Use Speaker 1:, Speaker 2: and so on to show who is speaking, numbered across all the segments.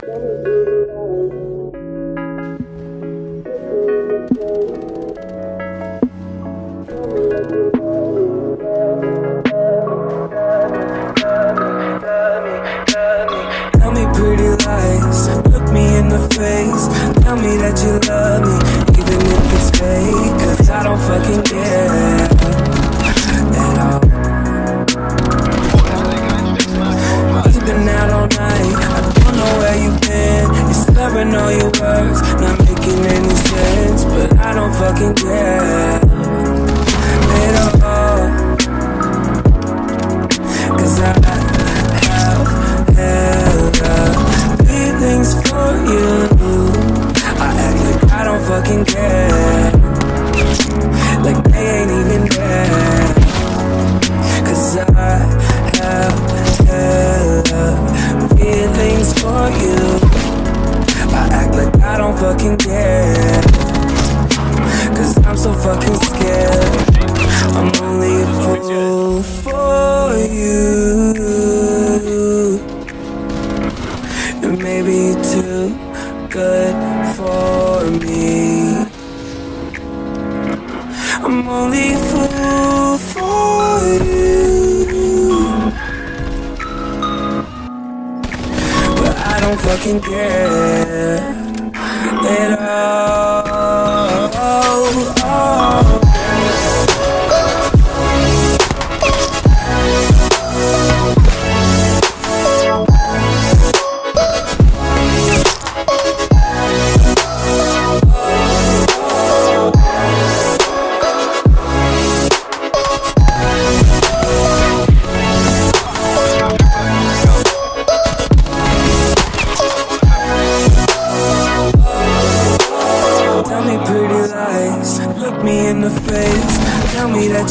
Speaker 1: Tell me pretty lies, look me in the face. Tell me that you love me, even if it's fake. Cause I don't fucking care making any sense. But I don't fucking care I'm so fucking scared. I'm only a fool for you. And maybe too good for me. I'm only a fool for you. But I don't fucking care at all.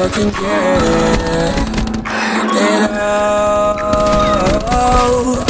Speaker 1: Fucking care at all.